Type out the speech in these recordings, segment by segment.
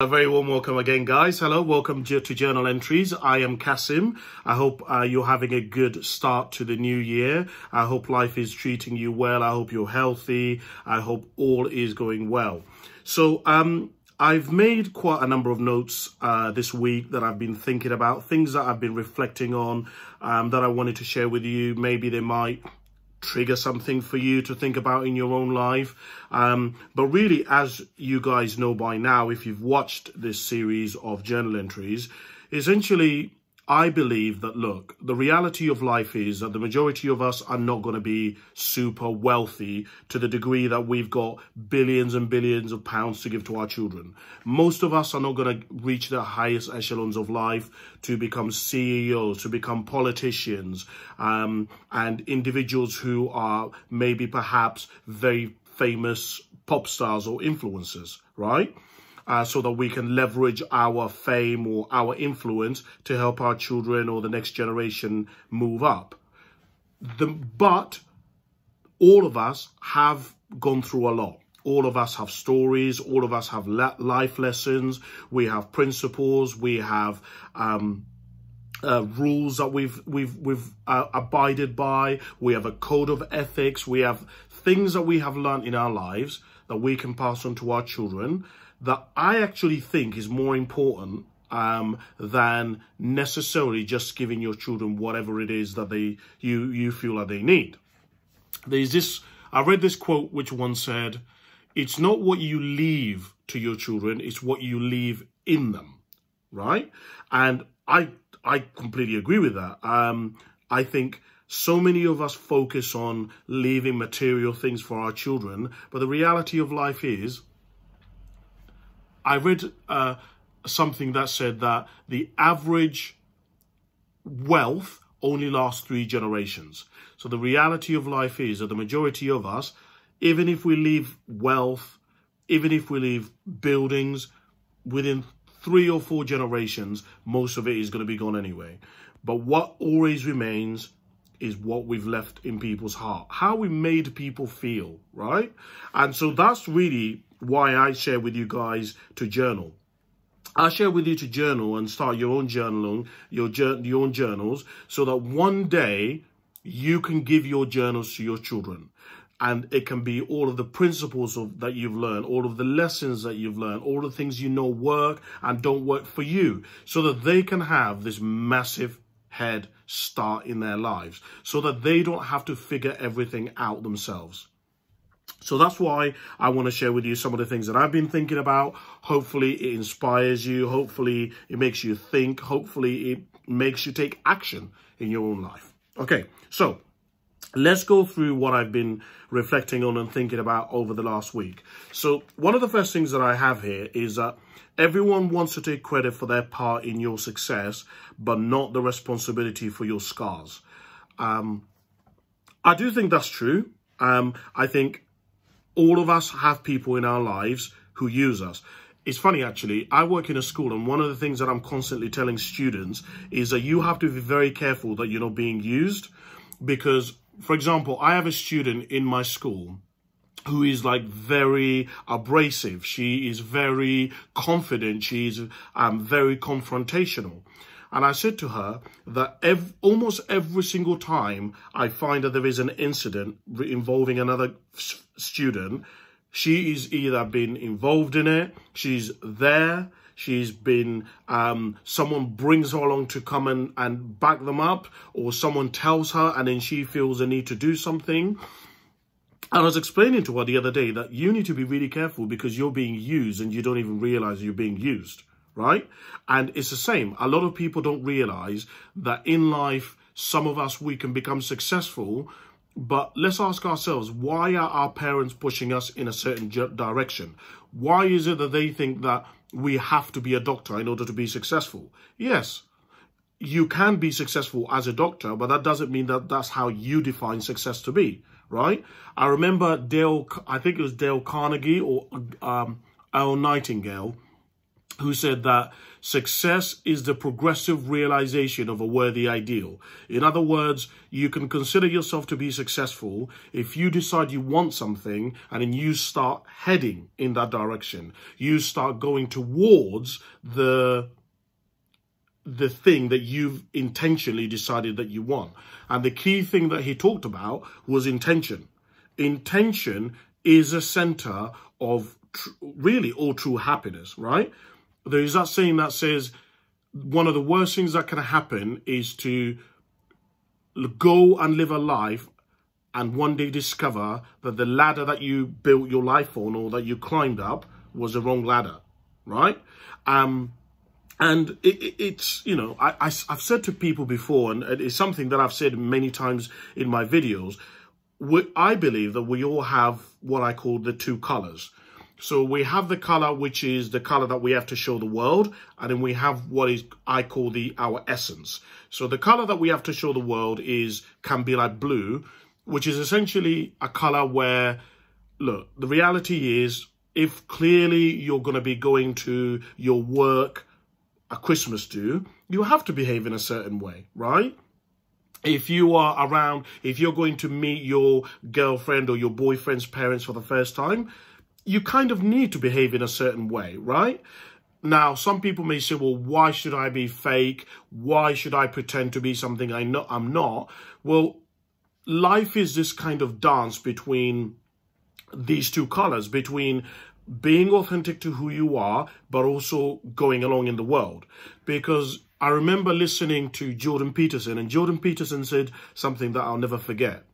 A very warm welcome again, guys. Hello, welcome to Journal Entries. I am Cassim. I hope uh, you're having a good start to the new year. I hope life is treating you well. I hope you're healthy. I hope all is going well. So, um, I've made quite a number of notes uh, this week that I've been thinking about, things that I've been reflecting on um, that I wanted to share with you. Maybe they might trigger something for you to think about in your own life. Um, but really, as you guys know by now, if you've watched this series of journal entries, essentially I believe that, look, the reality of life is that the majority of us are not going to be super wealthy to the degree that we've got billions and billions of pounds to give to our children. Most of us are not going to reach the highest echelons of life to become CEOs, to become politicians, um, and individuals who are maybe perhaps very famous pop stars or influencers, right? Uh, so that we can leverage our fame or our influence to help our children or the next generation move up. The, but all of us have gone through a lot. All of us have stories. All of us have life lessons. We have principles. We have um, uh, rules that we've we've we've uh, abided by. We have a code of ethics. We have things that we have learned in our lives that we can pass on to our children that I actually think is more important um, than necessarily just giving your children whatever it is that they you you feel that they need. There's this. I read this quote which once said, "It's not what you leave to your children; it's what you leave in them." Right? And I I completely agree with that. Um, I think so many of us focus on leaving material things for our children, but the reality of life is I read uh, something that said that the average wealth only lasts three generations. So the reality of life is that the majority of us, even if we leave wealth, even if we leave buildings, within three or four generations, most of it is going to be gone anyway. But what always remains is what we've left in people's heart, how we made people feel, right? And so that's really why I share with you guys to journal. I share with you to journal and start your own journaling, your, your own journals, so that one day you can give your journals to your children. And it can be all of the principles of, that you've learned, all of the lessons that you've learned, all the things you know work and don't work for you, so that they can have this massive head start in their lives, so that they don't have to figure everything out themselves. So that's why I want to share with you some of the things that I've been thinking about. Hopefully it inspires you. Hopefully it makes you think. Hopefully it makes you take action in your own life. Okay, so let's go through what I've been reflecting on and thinking about over the last week. So one of the first things that I have here is that everyone wants to take credit for their part in your success, but not the responsibility for your scars. Um, I do think that's true. Um, I think all of us have people in our lives who use us. It's funny, actually, I work in a school and one of the things that I'm constantly telling students is that you have to be very careful that you're not being used because, for example, I have a student in my school who is like very abrasive. She is very confident. She's um, very confrontational. And I said to her that ev almost every single time I find that there is an incident involving another student, she is either been involved in it, she's there, she's been, um, someone brings her along to come and, and back them up, or someone tells her and then she feels the need to do something. And I was explaining to her the other day that you need to be really careful because you're being used and you don't even realize you're being used right? And it's the same. A lot of people don't realize that in life, some of us, we can become successful, but let's ask ourselves, why are our parents pushing us in a certain direction? Why is it that they think that we have to be a doctor in order to be successful? Yes, you can be successful as a doctor, but that doesn't mean that that's how you define success to be, right? I remember Dale, I think it was Dale Carnegie or um, Earl Nightingale, who said that success is the progressive realization of a worthy ideal. In other words, you can consider yourself to be successful if you decide you want something and then you start heading in that direction. You start going towards the the thing that you've intentionally decided that you want. And the key thing that he talked about was intention. Intention is a center of really all true happiness, right? There is that saying that says one of the worst things that can happen is to go and live a life and one day discover that the ladder that you built your life on or that you climbed up was the wrong ladder, right? Um, and it, it, it's, you know, I, I, have said to people before, and it's something that I've said many times in my videos, we, I believe that we all have what I call the two colors. So we have the color, which is the color that we have to show the world. And then we have what is I call the our essence. So the color that we have to show the world is can be like blue, which is essentially a color where, look, the reality is if clearly you're going to be going to your work a Christmas do, you have to behave in a certain way, right? if you are around, if you're going to meet your girlfriend or your boyfriend's parents for the first time, you kind of need to behave in a certain way, right? Now, some people may say, well, why should I be fake? Why should I pretend to be something I know I'm not? Well, life is this kind of dance between these two colors, between being authentic to who you are, but also going along in the world. Because I remember listening to Jordan Peterson, and Jordan Peterson said something that I'll never forget.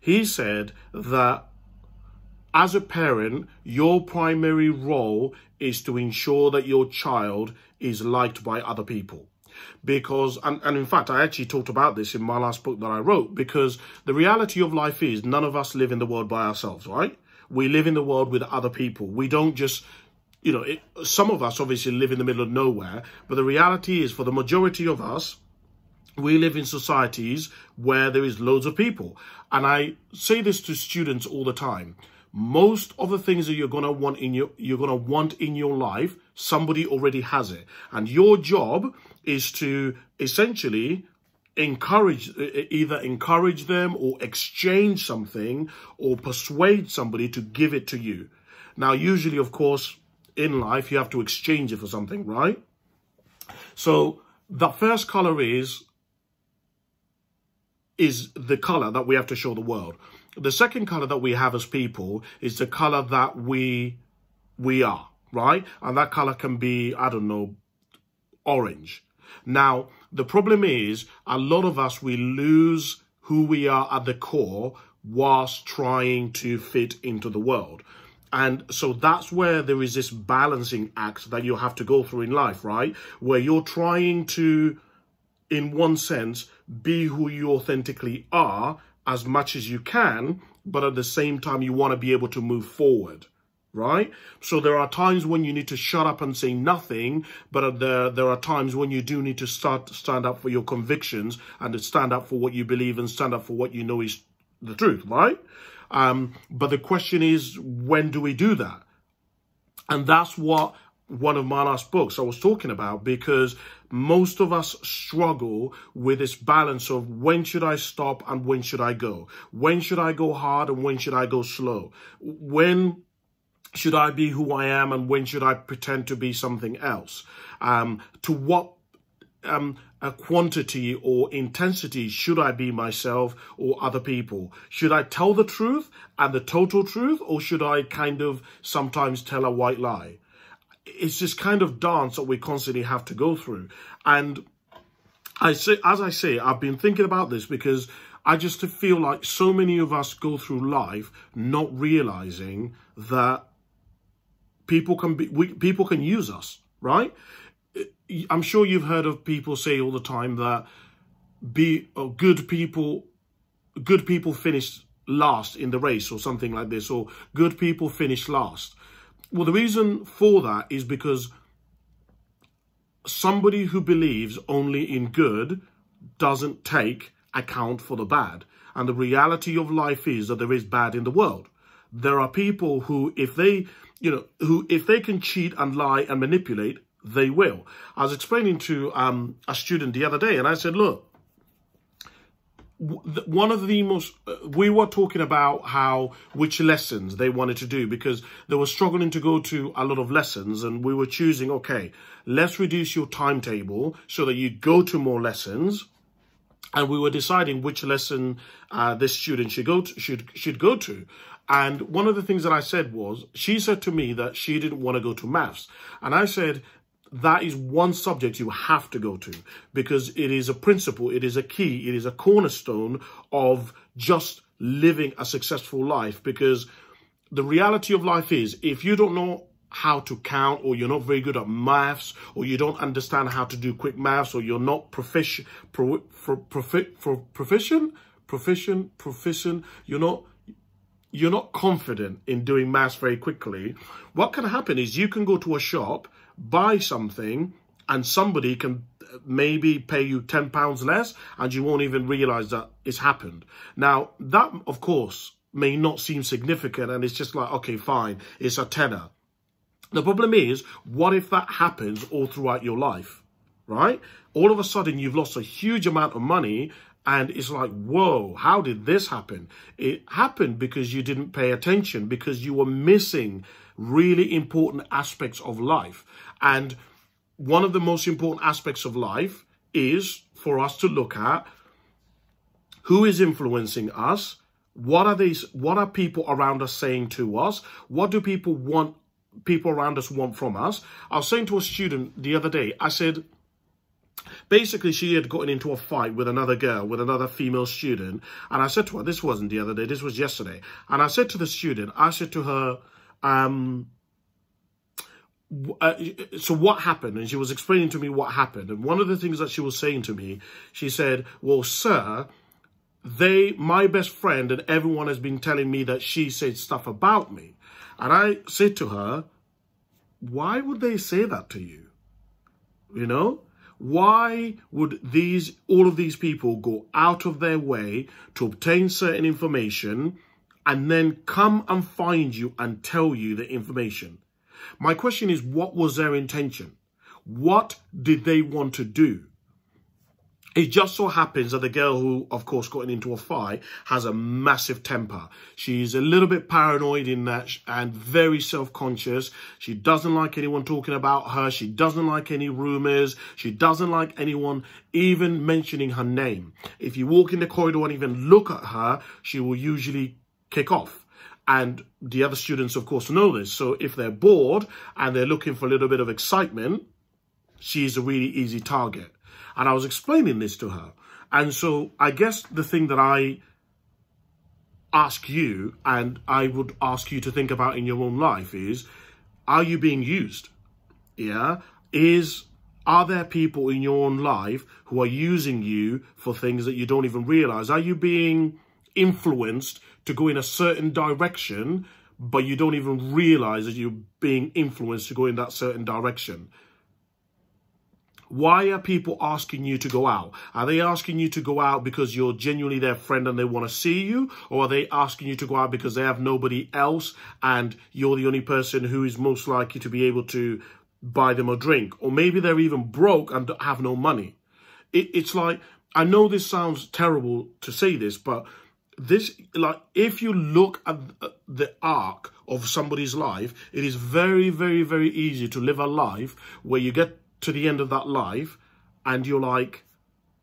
He said that as a parent, your primary role is to ensure that your child is liked by other people. Because, and, and in fact, I actually talked about this in my last book that I wrote, because the reality of life is none of us live in the world by ourselves, right? We live in the world with other people. We don't just you know, it, some of us obviously live in the middle of nowhere, but the reality is for the majority of us, we live in societies where there is loads of people. And I say this to students all the time most of the things that you're going to want in your you're going to want in your life somebody already has it. And your job is to essentially encourage either encourage them or exchange something or persuade somebody to give it to you. Now usually of course in life you have to exchange it for something right? So the first color is is the color that we have to show the world the second color that we have as people is the color that we we are, right? And that color can be, I don't know, orange. Now, the problem is a lot of us, we lose who we are at the core whilst trying to fit into the world. And so that's where there is this balancing act that you have to go through in life, right? Where you're trying to, in one sense, be who you authentically are as much as you can, but at the same time, you want to be able to move forward, right? So there are times when you need to shut up and say nothing, but there, there are times when you do need to start stand up for your convictions and to stand up for what you believe and stand up for what you know is the truth, right? Um, but the question is, when do we do that? And that's what one of my last books I was talking about because most of us struggle with this balance of when should I stop and when should I go? When should I go hard and when should I go slow? When should I be who I am and when should I pretend to be something else? Um, to what um, a quantity or intensity should I be myself or other people? Should I tell the truth and the total truth or should I kind of sometimes tell a white lie? It's this kind of dance that we constantly have to go through. And I say, as I say, I've been thinking about this because I just feel like so many of us go through life not realizing that people can be, we, people can use us, right? I'm sure you've heard of people say all the time that be uh, good people, good people finish last in the race or something like this, or good people finish last. Well, the reason for that is because somebody who believes only in good doesn't take account for the bad. And the reality of life is that there is bad in the world. There are people who, if they, you know, who, if they can cheat and lie and manipulate, they will. I was explaining to um, a student the other day and I said, look, one of the most uh, we were talking about how which lessons they wanted to do because they were struggling to go to a lot of lessons and we were choosing okay let's reduce your timetable so that you go to more lessons. And we were deciding which lesson uh, this student should go to, should should go to. And one of the things that I said was she said to me that she didn't want to go to maths. And I said that is one subject you have to go to because it is a principle, it is a key, it is a cornerstone of just living a successful life because the reality of life is if you don't know how to count or you're not very good at maths or you don't understand how to do quick maths or you're not proficient pro, for, profi, for proficient proficient proficient you're not you're not confident in doing maths very quickly what can happen is you can go to a shop buy something and somebody can uh, maybe pay you 10 pounds less and you won't even realize that it's happened. Now, that, of course, may not seem significant and it's just like, okay, fine, it's a tenner. The problem is, what if that happens all throughout your life, right? All of a sudden, you've lost a huge amount of money and it's like, whoa, how did this happen? It happened because you didn't pay attention, because you were missing really important aspects of life. And one of the most important aspects of life is for us to look at who is influencing us, what are these what are people around us saying to us? What do people want people around us want from us? I was saying to a student the other day, I said, basically she had gotten into a fight with another girl, with another female student. And I said to her, this wasn't the other day, this was yesterday. And I said to the student, I said to her, um, uh, so what happened? And she was explaining to me what happened. And one of the things that she was saying to me, she said, well, sir, they, my best friend and everyone has been telling me that she said stuff about me. And I said to her, why would they say that to you? You know, why would these, all of these people go out of their way to obtain certain information and then come and find you and tell you the information? My question is, what was their intention? What did they want to do? It just so happens that the girl who, of course, got into a fight has a massive temper. She's a little bit paranoid in that and very self-conscious. She doesn't like anyone talking about her. She doesn't like any rumors. She doesn't like anyone even mentioning her name. If you walk in the corridor and even look at her, she will usually kick off. And the other students, of course, know this. So if they're bored and they're looking for a little bit of excitement, she's a really easy target. And I was explaining this to her. And so I guess the thing that I ask you and I would ask you to think about in your own life is, are you being used? Yeah. Is, are there people in your own life who are using you for things that you don't even realize? Are you being influenced to go in a certain direction, but you don't even realize that you're being influenced to go in that certain direction. Why are people asking you to go out? Are they asking you to go out because you're genuinely their friend and they want to see you? Or are they asking you to go out because they have nobody else and you're the only person who is most likely to be able to buy them a drink? Or maybe they're even broke and have no money. It, it's like, I know this sounds terrible to say this, but this like if you look at uh, the arc of somebody's life it is very very very easy to live a life where you get to the end of that life and you're like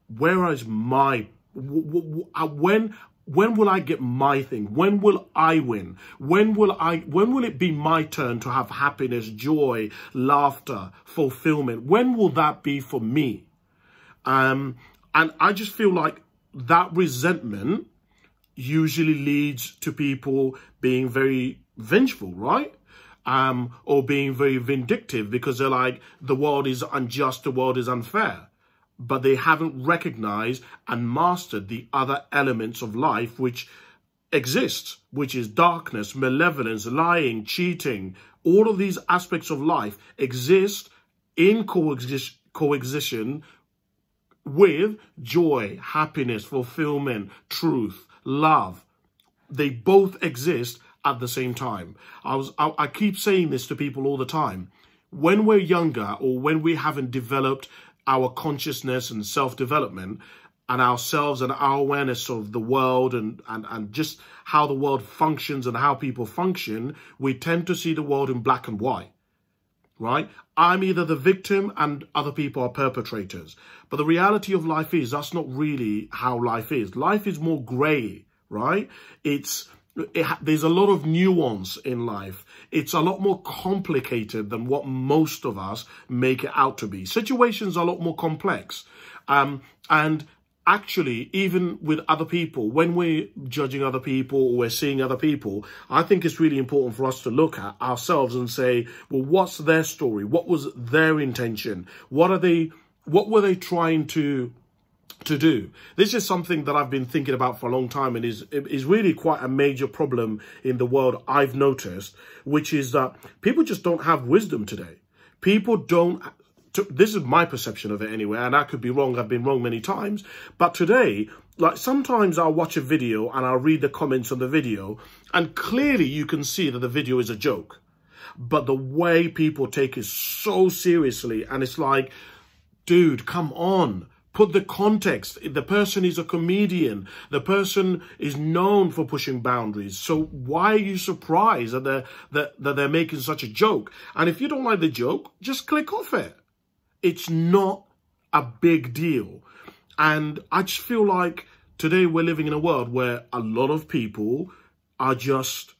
where is my uh, when when will I get my thing? When will I win? When will I, when will it be my turn to have happiness, joy, laughter, fulfillment? When will that be for me? Um, and I just feel like that resentment usually leads to people being very vengeful, right? Um, or being very vindictive because they're like, the world is unjust, the world is unfair. But they haven't recognized and mastered the other elements of life which exist, which is darkness, malevolence, lying, cheating. All of these aspects of life exist in coexist coexistence with joy, happiness, fulfillment, truth love. They both exist at the same time. I was I, I keep saying this to people all the time. When we're younger or when we haven't developed our consciousness and self-development and ourselves and our awareness of the world and, and, and just how the world functions and how people function, we tend to see the world in black and white right? I'm either the victim and other people are perpetrators. But the reality of life is that's not really how life is. Life is more grey, right? It's there's a lot of nuance in life. It's a lot more complicated than what most of us make it out to be. Situations are a lot more complex. Um, and actually, even with other people, when we're judging other people or we're seeing other people, I think it's really important for us to look at ourselves and say, well, what's their story? What was their intention? What are they, what were they trying to to do. This is something that I've been thinking about for a long time and is is really quite a major problem in the world I've noticed, which is that people just don't have wisdom today. People don't this is my perception of it anyway, and I could be wrong. I've been wrong many times. But today, like sometimes I'll watch a video and I'll read the comments on the video, and clearly you can see that the video is a joke. But the way people take it so seriously, and it's like, dude, come on. Put the context. The person is a comedian. The person is known for pushing boundaries. So why are you surprised that they're, that, that they're making such a joke? And if you don't like the joke, just click off it. It's not a big deal. And I just feel like today we're living in a world where a lot of people are just,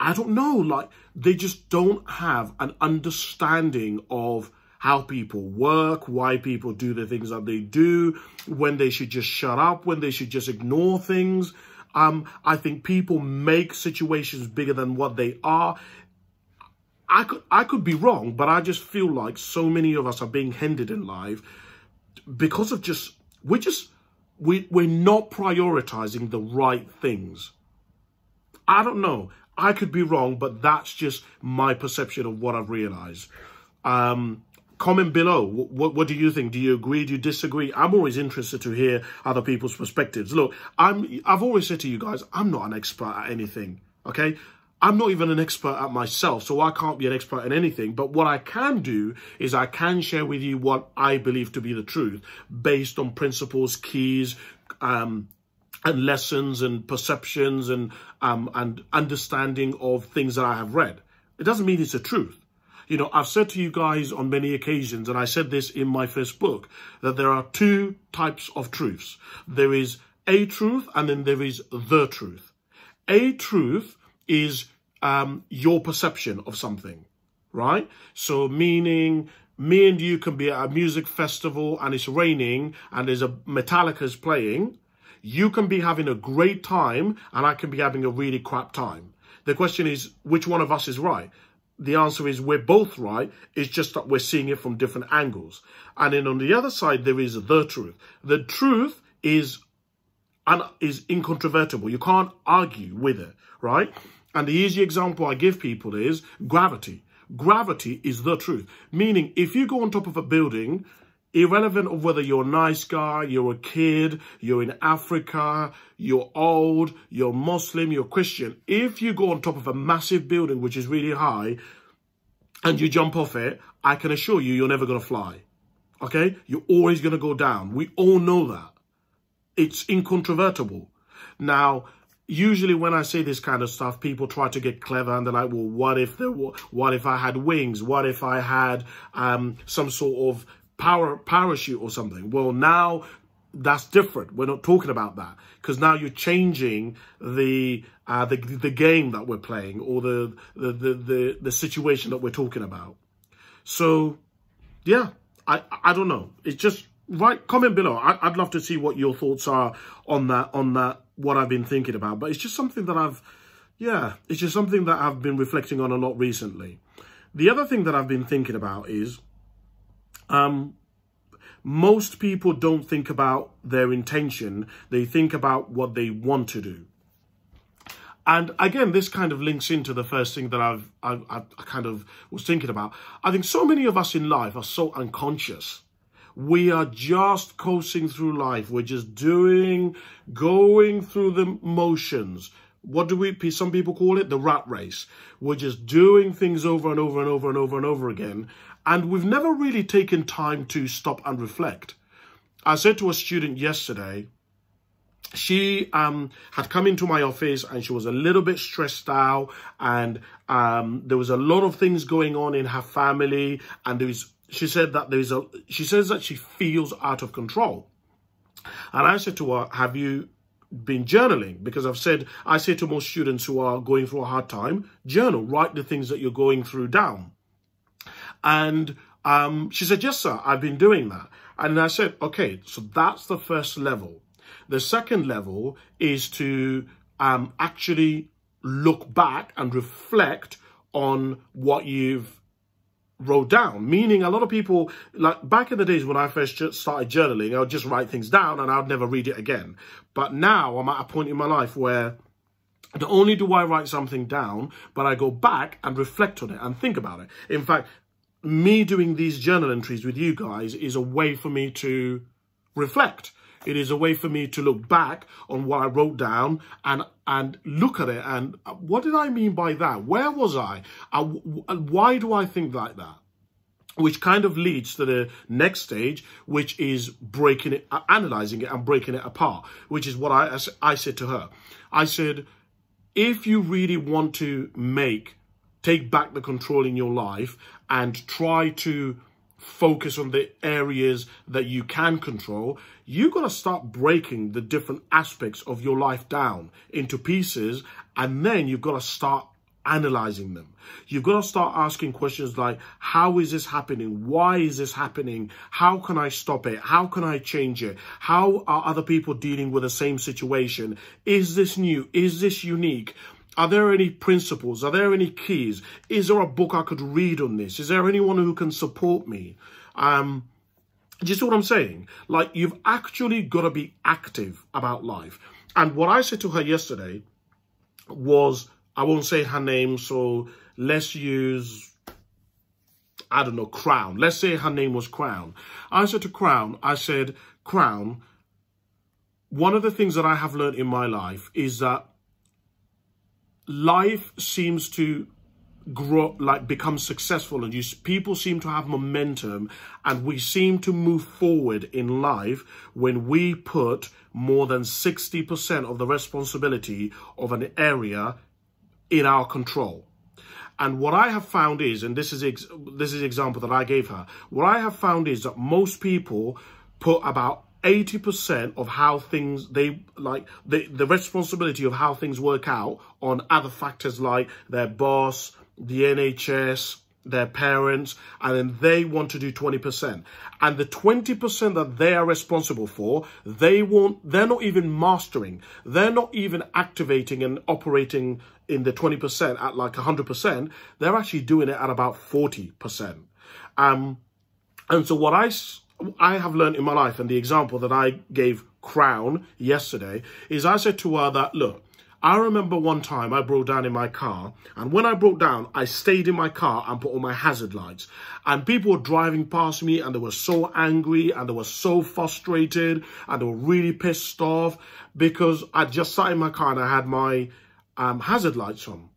I don't know, like they just don't have an understanding of how people work, why people do the things that they do, when they should just shut up, when they should just ignore things. Um, I think people make situations bigger than what they are. I could I could be wrong, but I just feel like so many of us are being hindered in life because of just we're just we we're not prioritizing the right things. I don't know. I could be wrong, but that's just my perception of what I've realized. Um, comment below. What, what do you think? Do you agree? Do you disagree? I'm always interested to hear other people's perspectives. Look, I'm, I've always said to you guys, I'm not an expert at anything. Okay. I'm not even an expert at myself, so I can't be an expert in anything. But what I can do is I can share with you what I believe to be the truth based on principles, keys, um, and lessons and perceptions and um, and understanding of things that I have read. It doesn't mean it's a truth. You know, I've said to you guys on many occasions, and I said this in my first book, that there are two types of truths. There is a truth and then there is the truth. A truth is um, your perception of something, right? So meaning me and you can be at a music festival and it's raining and there's a Metallica's playing. You can be having a great time and I can be having a really crap time. The question is, which one of us is right? The answer is we're both right. It's just that we're seeing it from different angles. And then on the other side, there is the truth. The truth is, and is incontrovertible. You can't argue with it, right? And the easy example I give people is gravity. Gravity is the truth. Meaning, if you go on top of a building, irrelevant of whether you're a nice guy, you're a kid, you're in Africa, you're old, you're Muslim, you're Christian, if you go on top of a massive building which is really high and you jump off it, I can assure you, you're never going to fly. Okay? You're always going to go down. We all know that. It's incontrovertible. Now, usually when I say this kind of stuff, people try to get clever and they're like, well, what if there were, what if I had wings? What if I had um, some sort of power parachute or something? Well, now that's different. We're not talking about that because now you're changing the uh, the the game that we're playing or the the the the, the situation that we're talking about. So, yeah, I I don't know. It's just right. Comment below. I, I'd love to see what your thoughts are on that on that what I've been thinking about, but it's just something that I've, yeah, it's just something that I've been reflecting on a lot recently. The other thing that I've been thinking about is, um, most people don't think about their intention. They think about what they want to do. And again, this kind of links into the first thing that I've, I, I kind of was thinking about. I think so many of us in life are so unconscious we are just coasting through life. We're just doing, going through the motions, what do we, some people call it? The rat race. We're just doing things over and over and over and over and over again. And we've never really taken time to stop and reflect. I said to a student yesterday, she um, had come into my office and she was a little bit stressed out and um, there was a lot of things going on in her family and there was she said that there's a she says that she feels out of control. And i said to her have you been journaling? Because i've said i say to most students who are going through a hard time journal write the things that you're going through down and um, she said yes sir i've been doing that and i said okay so that's the first level the second level is to um, actually look back and reflect on what you've wrote down. Meaning a lot of people, like back in the days when I first started journaling, I would just write things down and I'd never read it again. But now I'm at a point in my life where not only do I write something down, but I go back and reflect on it and think about it. In fact, me doing these journal entries with you guys is a way for me to reflect. It is a way for me to look back on what I wrote down and and look at it and uh, what did I mean by that? Where was I? Uh, why do I think like that? Which kind of leads to the next stage, which is breaking it, uh, analyzing it and breaking it apart, which is what I, I said to her. I said, if you really want to make, take back the control in your life and try to focus on the areas that you can control, You've got to start breaking the different aspects of your life down into pieces. And then you've got to start analyzing them. You've got to start asking questions like, how is this happening? Why is this happening? How can I stop it? How can I change it? How are other people dealing with the same situation? Is this new? Is this unique? Are there any principles? Are there any keys? Is there a book I could read on this? Is there anyone who can support me? Um, do you see what I'm saying? Like, you've actually got to be active about life. And what I said to her yesterday was, I won't say her name, so let's use, I don't know, Crown. Let's say her name was Crown. I said to Crown, I said, Crown, one of the things that I have learned in my life is that life seems to grow like become successful and you people seem to have momentum and we seem to move forward in life when we put more than 60% of the responsibility of an area in our control. And what I have found is, and this is this is example that I gave her, what I have found is that most people put about 80% of how things they like the the responsibility of how things work out on other factors like their boss the nhs their parents and then they want to do 20% and the 20% that they are responsible for they won't they're not even mastering. They're not even activating and operating in the 20% at like 100% they're actually doing it at about 40% um and so what i I have learned in my life, and the example that I gave Crown yesterday, is I said to her that, look, I remember one time I broke down in my car, and when I broke down, I stayed in my car and put on my hazard lights. And people were driving past me, and they were so angry, and they were so frustrated, and they were really pissed off because I just sat in my car and I had my um, hazard lights on.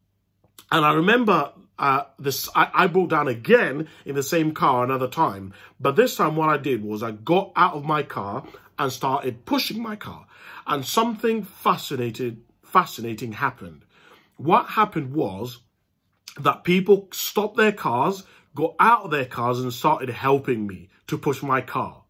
And I remember uh, this I, I brought down again in the same car another time. But this time what I did was I got out of my car and started pushing my car. And something fascinated, fascinating happened. What happened was that people stopped their cars, got out of their cars and started helping me to push my car.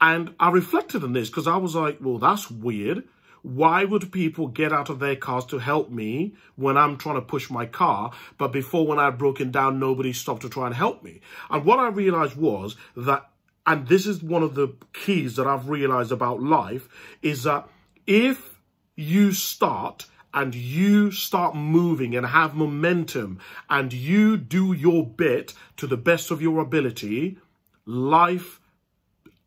And I reflected on this because I was like, well, that's weird why would people get out of their cars to help me when I'm trying to push my car? But before when I had broken down, nobody stopped to try and help me. And what I realized was that, and this is one of the keys that I've realized about life, is that if you start and you start moving and have momentum and you do your bit to the best of your ability, life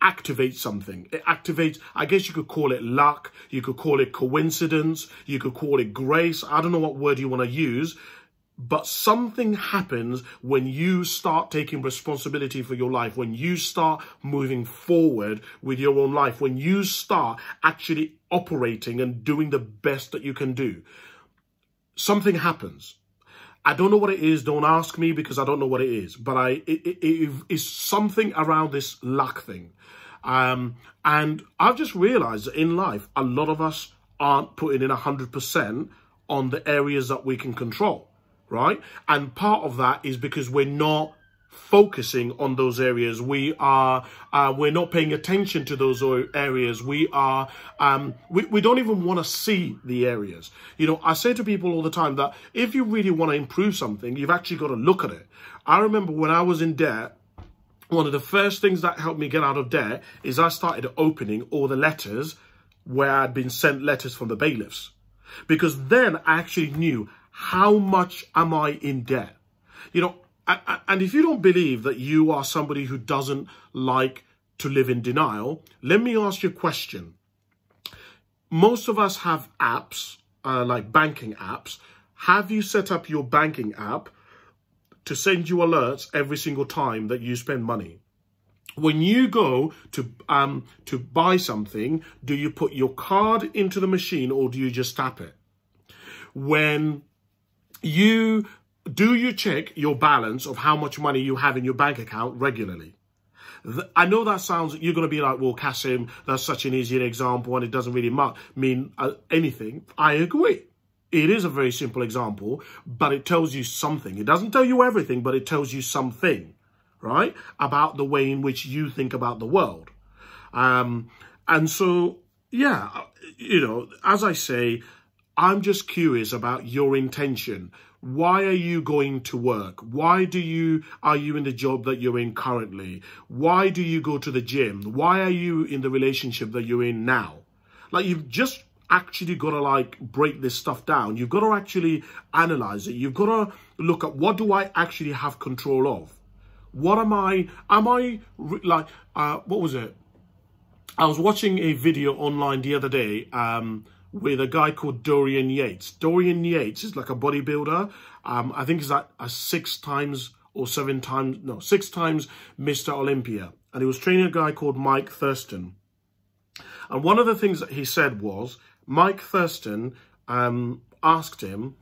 activates something. It activates, I guess you could call it luck, you could call it coincidence, you could call it grace. I don't know what word you want to use, but something happens when you start taking responsibility for your life, when you start moving forward with your own life, when you start actually operating and doing the best that you can do. something happens. I don't know what it is. Don't ask me because I don't know what it is. But I, it, it, it is something around this luck thing. Um, and I've just realized that in life, a lot of us aren't putting in 100% on the areas that we can control, right? And part of that is because we're not focusing on those areas. We are, uh, we're not paying attention to those areas. We are, um, we, we don't even want to see the areas. You know, I say to people all the time that if you really want to improve something, you've actually got to look at it. I remember when I was in debt, one of the first things that helped me get out of debt is I started opening all the letters where I'd been sent letters from the bailiffs. Because then I actually knew how much am I in debt. You know, and if you don't believe that you are somebody who doesn't like to live in denial, let me ask you a question. Most of us have apps, uh, like banking apps. Have you set up your banking app to send you alerts every single time that you spend money? When you go to um, to buy something, do you put your card into the machine or do you just tap it? When you do you check your balance of how much money you have in your bank account regularly? I know that sounds, you're going to be like, well, Cassim, that's such an easy example and it doesn't really mean uh, anything. I agree. It is a very simple example, but it tells you something. It doesn't tell you everything, but it tells you something, right? About the way in which you think about the world. Um, and so, yeah, uh, you know, as I say, I'm just curious about your intention why are you going to work? Why do you are you in the job that you're in currently? Why do you go to the gym? Why are you in the relationship that you're in now? Like you've just actually got to like break this stuff down. You've got to actually analyze it. You've got to look at what do i actually have control of? What am i am i like uh what was it? I was watching a video online the other day um with a guy called Dorian Yates. Dorian Yates is like a bodybuilder. Um, I think he's like a six times or seven times, no, six times Mr. Olympia. And he was training a guy called Mike Thurston. And one of the things that he said was, Mike Thurston um, asked him,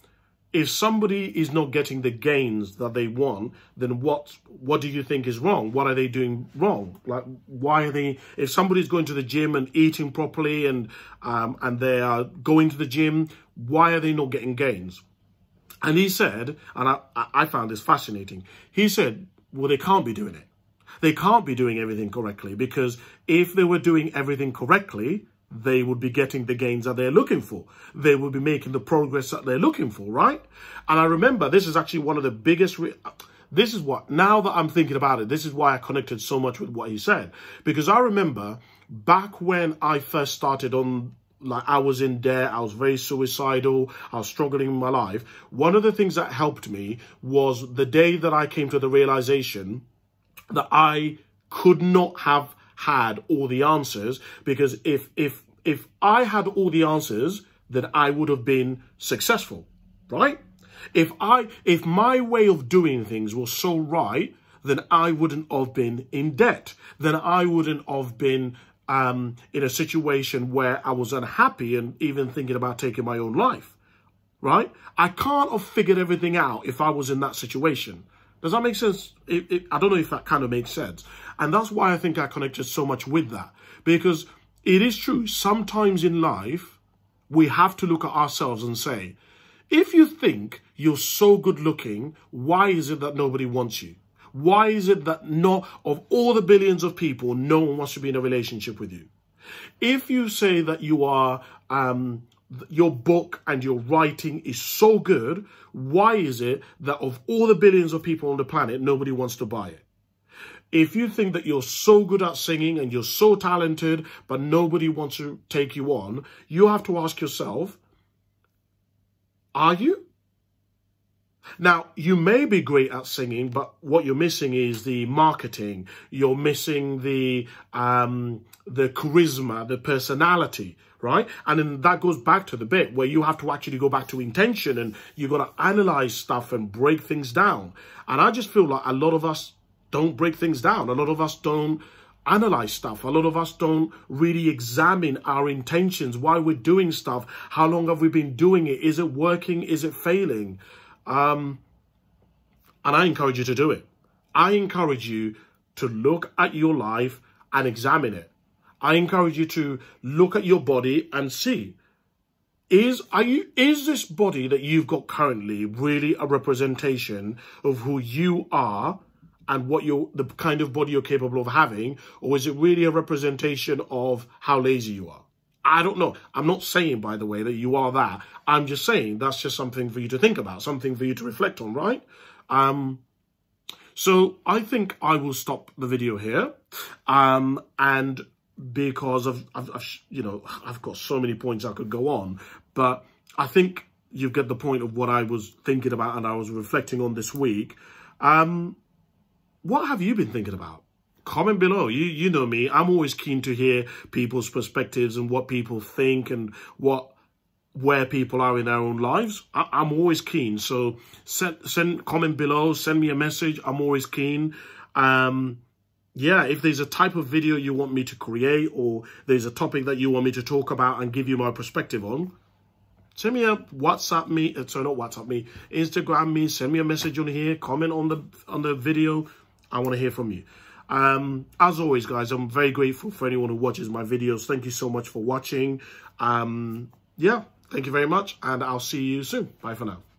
if somebody is not getting the gains that they want, then what what do you think is wrong? What are they doing wrong? Like why are they? If somebody's going to the gym and eating properly and um, and they are going to the gym, why are they not getting gains? And he said, and I I found this fascinating. He said, well, they can't be doing it. They can't be doing everything correctly because if they were doing everything correctly, they would be getting the gains that they're looking for. They would be making the progress that they're looking for, right? And I remember this is actually one of the biggest... this is what, now that I'm thinking about it, this is why I connected so much with what he said. Because I remember back when I first started on like I was in debt, I was very suicidal, I was struggling in my life. One of the things that helped me was the day that I came to the realization that I could not have had all the answers because if if if I had all the answers, then I would have been successful, right? If I if my way of doing things was so right, then I wouldn't have been in debt. Then I wouldn't have been um, in a situation where I was unhappy and even thinking about taking my own life, right? I can't have figured everything out if I was in that situation. Does that make sense? It, it, I don't know if that kind of makes sense. And that's why I think I connected so much with that. Because it is true, sometimes in life, we have to look at ourselves and say, if you think you're so good looking, why is it that nobody wants you? Why is it that not of all the billions of people, no one wants to be in a relationship with you? If you say that you are um, your book and your writing is so good, why is it that of all the billions of people on the planet, nobody wants to buy it? If you think that you're so good at singing and you're so talented, but nobody wants to take you on, you have to ask yourself, are you? Now, you may be great at singing, but what you're missing is the marketing. You're missing the um, the charisma, the personality, right? And then that goes back to the bit where you have to actually go back to intention and you've got to analyze stuff and break things down. And I just feel like a lot of us don't break things down. A lot of us don't analyze stuff. A lot of us don't really examine our intentions, why we're doing stuff, how long have we been doing it, is it working, is it failing? Um, and I encourage you to do it. I encourage you to look at your life and examine it. I encourage you to look at your body and see is are you is this body that you've got currently really a representation of who you are and what you're the kind of body you're capable of having or is it really a representation of how lazy you are? I don't know. I'm not saying by the way that you are that. I'm just saying that's just something for you to think about something for you to reflect on right? Um so i think i will stop the video here um and because of I've, I've, you know I've got so many points I could go on, but I think you get the point of what I was thinking about and I was reflecting on this week. Um, what have you been thinking about? Comment below. You you know me. I'm always keen to hear people's perspectives and what people think and what where people are in their own lives. I, am always keen. So send send comment below. Send me a message. I'm always keen. Um, yeah, if there's a type of video you want me to create or there's a topic that you want me to talk about and give you my perspective on, send me a WhatsApp me, uh, sorry, not WhatsApp me, Instagram me, send me a message on here, comment on the on the video. I want to hear from you. Um, as always, guys, I'm very grateful for anyone who watches my videos. Thank you so much for watching. Um, yeah, thank you very much, and I'll see you soon. Bye for now.